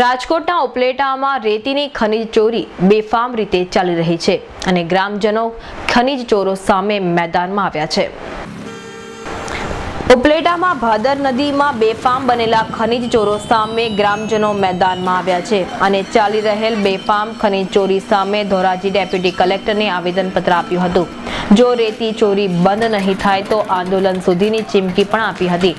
રાજકોટના ઉપલેટામાં રેતીની ખનીજ ચોરી બેફામ રીતે ચાલી રહી છે અને ગ્રામજનો ખનીજ ચોરો સામે મેદાનમાં આવ્યા છે. ઉપલેટામાં ભાદર નદીમાં બેફામ બનેલા ખનીજ ચોરો સામે ગ્રામજનો મેદાનમાં આવ્યા છે અને ચાલી રહેલ બેફામ ખનીજ ચોરી સામે ધોરાજી ડેપ્યુટી કલેક્ટરને આવેદનપત્ર આપ્યું હતું. જો રેતી ચોરી બંધ નહીં થાય તો આંદોલન સુધીની ચીમકી પણ આપી હતી.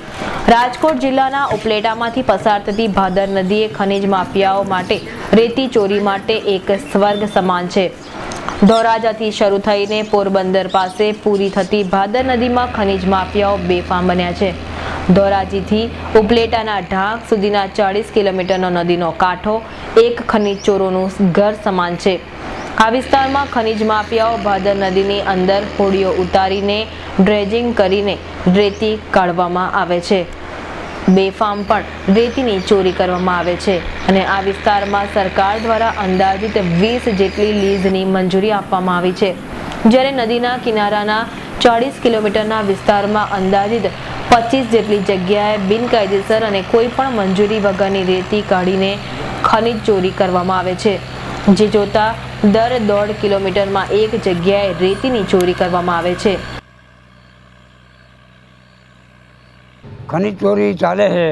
રાજકોટ જિલ્લાના ઉપલેટામાંથી પસાર થતી ભાદર નદીએ ખનીજ માફિયાઓ માટે રેતી ચોરી માટે એક સ્વર્ગ સમાન છે. ધોરાજાથી શરૂ થઈને પોરબંદર પાસે પૂરી થતી ભાદર નદીમાં ખનીજ માફિયાઓ બેફામ બન્યા છે. ધોરાજીથી ઉપલેટાના ઢાંક સુધીના ચાળીસ કિલોમીટરનો નદીનો કાંઠો, એક ખનિજ ચોરોનું ઘર સમાન છે. આ વિસ્તારમાં ખનીજ માફિયાઓ ભાદર નદીની અંદર હોડીઓ ઉતારીને ડ્રેજિંગ કરીને રેતી કાઢવામાં આવે છે. બેફામ પણ રેતીની ચોરી કરવામાં આવે છે અને આ વિસ્તારમાં સરકાર દ્વારા અંદાજિત વીસ જેટલી લીઝની મંજૂરી આપવામાં આવી છે. જ્યારે નદીના કિનારાના ચાળીસ કિલોમીટરના વિસ્તારમાં અંદાજિત પચીસ જેટલી જગ્યાએ બિનકાયદેસર અને કોઈ પણ મંજૂરી વગરની રેતી કાઢીને ખનીજ ચોરી કરવામાં આવે છે. જે જોતા દર દોઢ કિલોમીટરમાં એક જગ્યાએ રેતીની ચોરી કરવામાં આવે છે. ખનિજ ચોરી ચાલે છે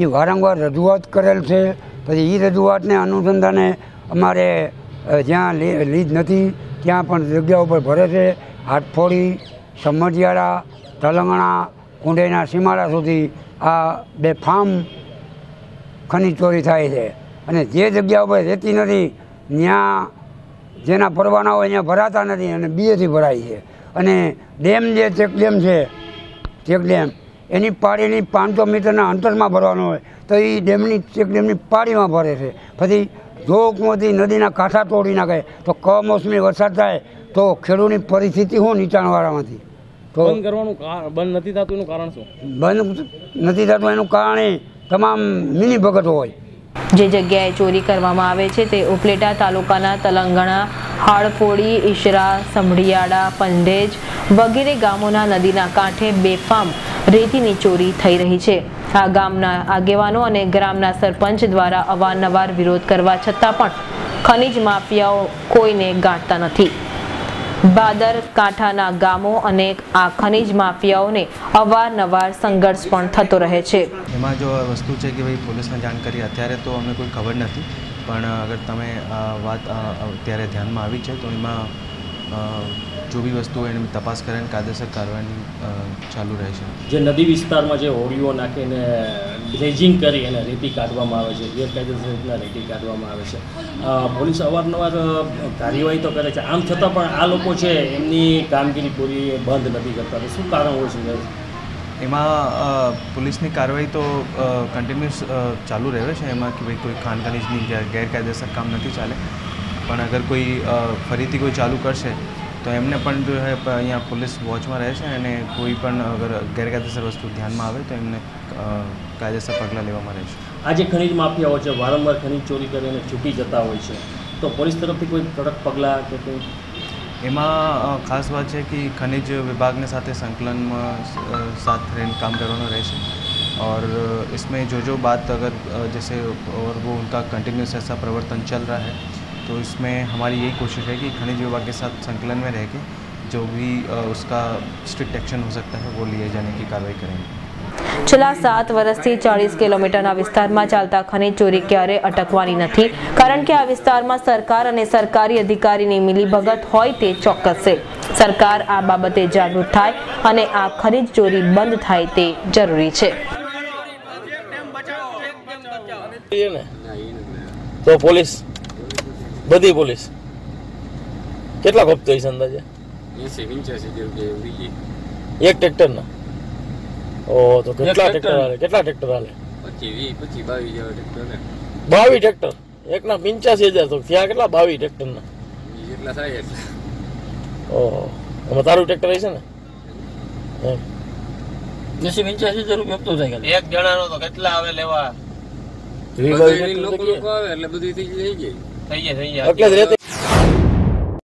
એ વારંવાર રજૂઆત કરેલ છે. પછી એ રજૂઆતને અનુસંધાને અમારે જ્યાં લીધ નથી, ત્યાં પણ જગ્યા ઉપર ભરે છે. હાથફોડી સમઢિયાળા તલંગણા, કુંડેના સીમાડા સુધી આ બે ફાર્મ ખનિજ ચોરી થાય છે. અને જે જગ્યા ઉપર રહેતી નથી ત્યાં જેના પરવાના હોય ત્યાં ભરાતા નથી અને બીએથી ભરાય છે. અને ડેમ જે ચેક ડેમ છે ચેક ડેમ એની પાળીની પાંચસો મીટરના અંતરમાં ભરવાનો હોય તો એ ડેમની ચેક ડેમની પાળીમાં ભરે છે. પછી જોકમાંથી નદીના કાંઠા તોડી નાખે. તો કમોસમી વરસાદ થાય તો ખેડૂતની પરિસ્થિતિ શું નીચાણવાળામાંથી? તો બંધ કરવાનું બંધ નથી થતું એનું કારણ શું? બંધ નથી થતું એનું કારણે તમામ મિની ભગત હોય. જે જગ્યાએ ચોરી કરવામાં આવે છે તે ઉપલેટા તાલુકાના તલંગણા હાડફોડી ઈશરા સમઢિયાળા પંડેજ વગેરે ગામોના નદીના કાંઠે બેફામ રેતીની ચોરી થઈ રહી છે. આ ગામના આગેવાનો અને ગ્રામના સરપંચ દ્વારા અવારનવાર વિરોધ કરવા છતાં પણ ખનીજ માફિયાઓ કોઈને ગાંઠતા નથી. ભાદર કાંઠાના ગામો અને આ ખનીજ માફિયાઓને અવારનવાર સંઘર્ષ પણ થતો રહે છે. એમાં જો વસ્તુ છે કે ભાઈ પોલીસને જાણ અત્યારે તો અમને કોઈ ખબર નથી. પણ અગર તમે વાત અત્યારે ધ્યાનમાં આવી છે, તો એમાં જો બી વસ્તુ હોય એની તપાસ કરીને કાયદેસર કાર્યવાહી ચાલુ રહે છે. જે નદી વિસ્તારમાં જે હોડીઓ નાખીને ડ્રેજિંગ કરી અને રેતી કાઢવામાં આવે છે ગેરકાયદેસર રીતના રેતી કાઢવામાં આવે છે. પોલીસ અવારનવાર કાર્યવાહી તો કરે છે. આમ છતાં પણ આ લોકો છે એમની કામગીરી પૂરી બંધ નથી કરતા. તો શું કારણ હોય છે? એમાં પોલીસની કાર્યવાહી તો કન્ટિન્યુઅસ ચાલુ રહે છે. એમાં કે ભાઈ કોઈ ખાન ગેરકાયદેસર કામ નથી ચાલે. પણ અગર કોઈ અ, ફરીથી કોઈ ચાલુ કરશે તો એમને પણ જો હે પ- અહીંયા પોલીસ વોચમાં રહે છે અને કોઈ પણ અગર ગેરકાયદેસર વસ્તુ ધ્યાનમાં આવે તો એમને અ, કાયદેસર પગલાં લેવામાં રહેશે આ જે ખનીજ માફિયાઓ છે વારંવાર ખનીજ ચોરી કરીને છૂટી જતા હોય છે તો પોલીસ તરફથી કોઈ કડક પગલાં કે કંઈ એમાં અ, ખાસ વાત છે કે ખનિજ विभाग ने साथ संकलन साथ रहने काम करवाना રહેશે और इसमें जो जो बात अगर अ, जैसे और वो उनका कंटिन्यूस ऐसा प्रवर्तन चल रहा है तो इसमें हमारी यही कोशिश है कि खनिज विभाग के साथ संकलन में रह के जो भी अ, उसका स्ट्रिक्ट एक्शन हो सकता है वो लिए जाने की कार्रवाई करेंगे છેલ્લા સાત વર્ષથી ચાળીસ કિલોમીટરના વિસ્તારમાં ચાલતા ખનીજ ચોરી ક્યારે અટકવાની નથી કારણ કે આ વિસ્તારમાં સરકાર અને સરકારી અધિકારીની મિલીભગત હોય તે ચોક્કસ છે સરકાર આ બાબતે જાગૃત થાય અને આ ખનીજ ચોરી બંધ થાય તે જરૂરી છે એ ને તો પોલીસ બધી પોલીસ. કેટલા કપતો હશે અંદાજે? એસી પંચ્યાસી જેવું એક ટ્રેક્ટરના? ઓ તો કેટલા ટ્રેક્ટર. હાલે? કેટલા ટ્રેક્ટર હાલે? પચીસ બાવીસ જેવા ટ્રેક્ટર ને બાવીસ ટ્રેક્ટર? એકના પંચ્યાસી હજાર તો ત્યાં કેટલા બાવી ટ્રેક્ટરના? ઈ જેટલા થાય ઓહો એમાં તારું ટ્રેક્ટર હશે ને? એમ. એસી પંચ્યાસી હજાર રૂપિયા હપ્તો થાય એક જણાનો તો કેટલા આવે લેવા? લોકો આવે એટલે બધી થઈ જાય થઈ જાય થઈ રેતી